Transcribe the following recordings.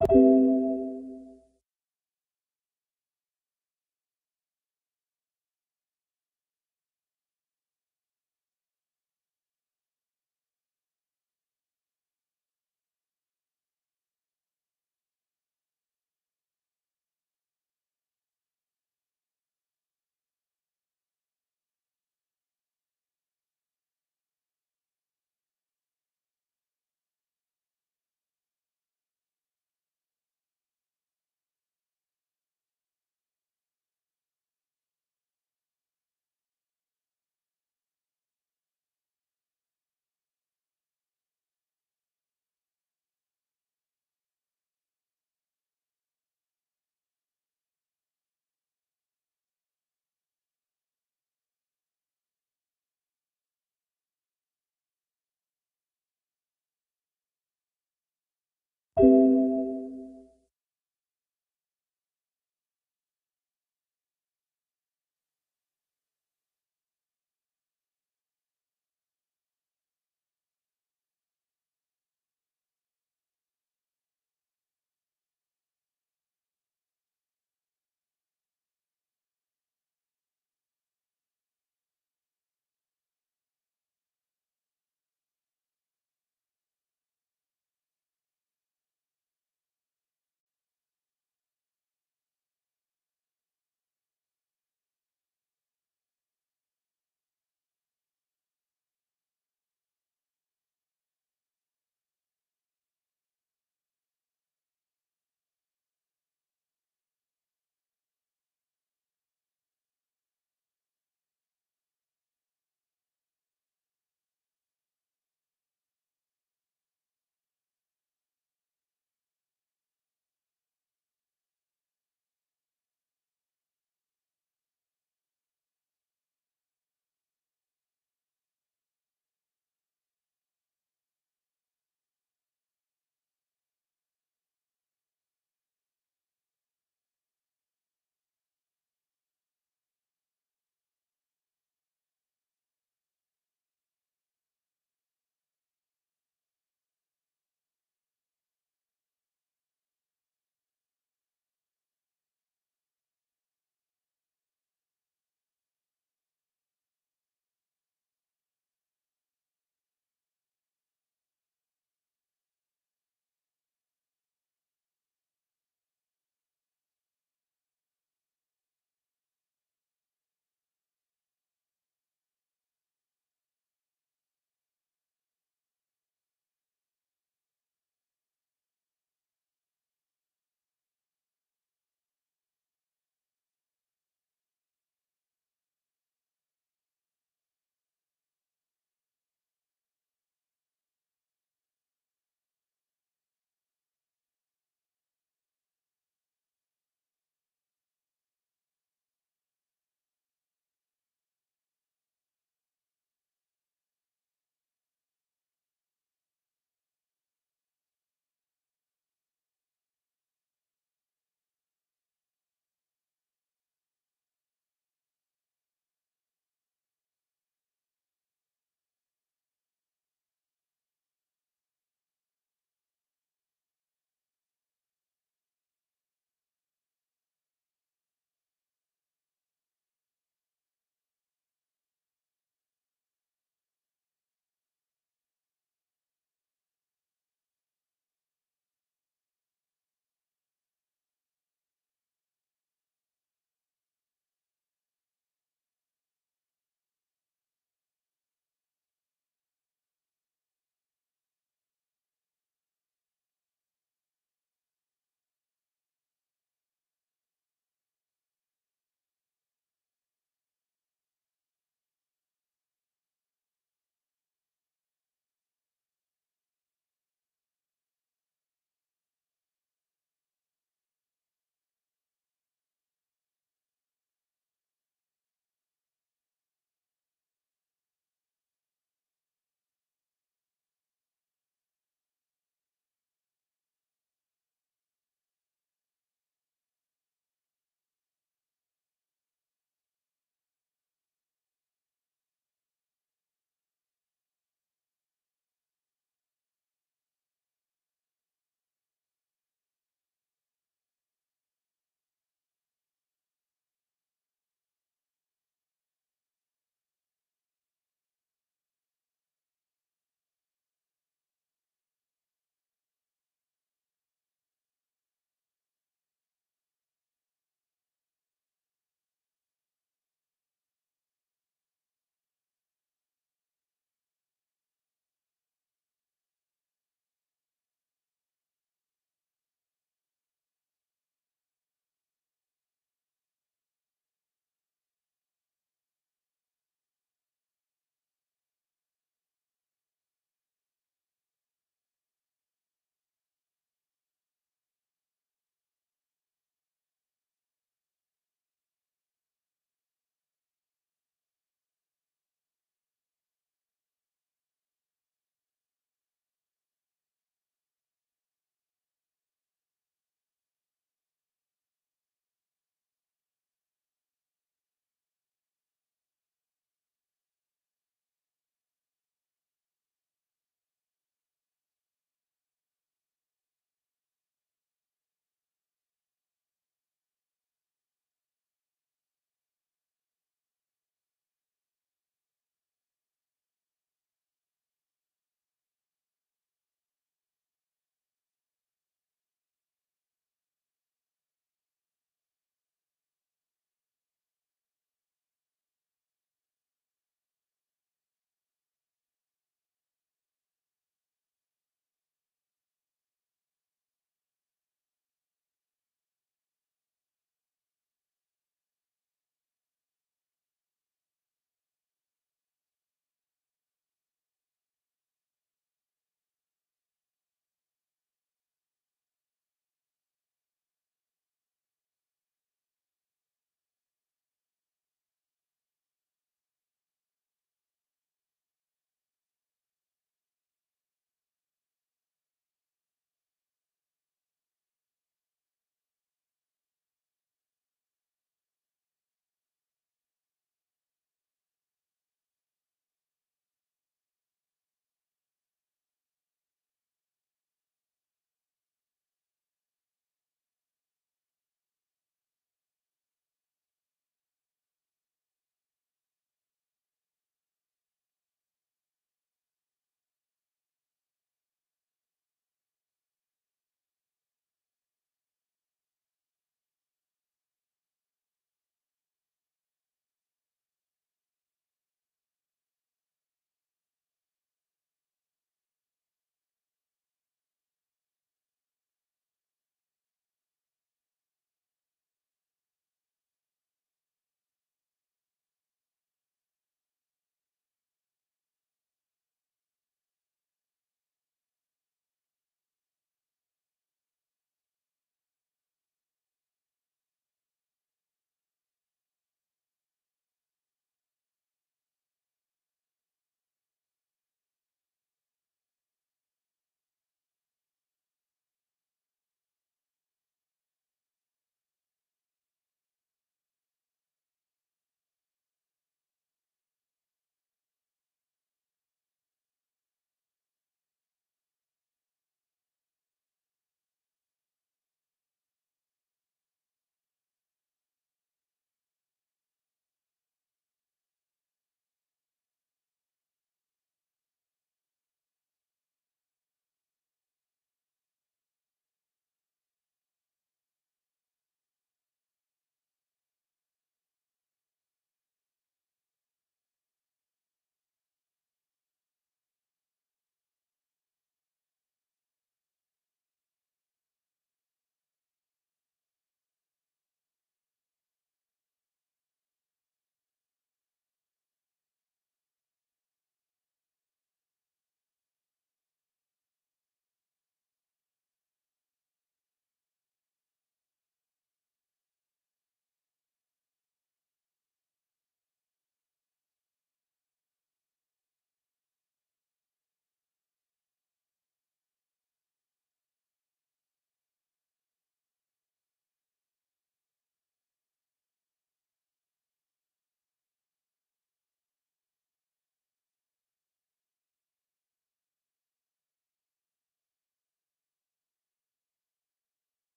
you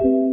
you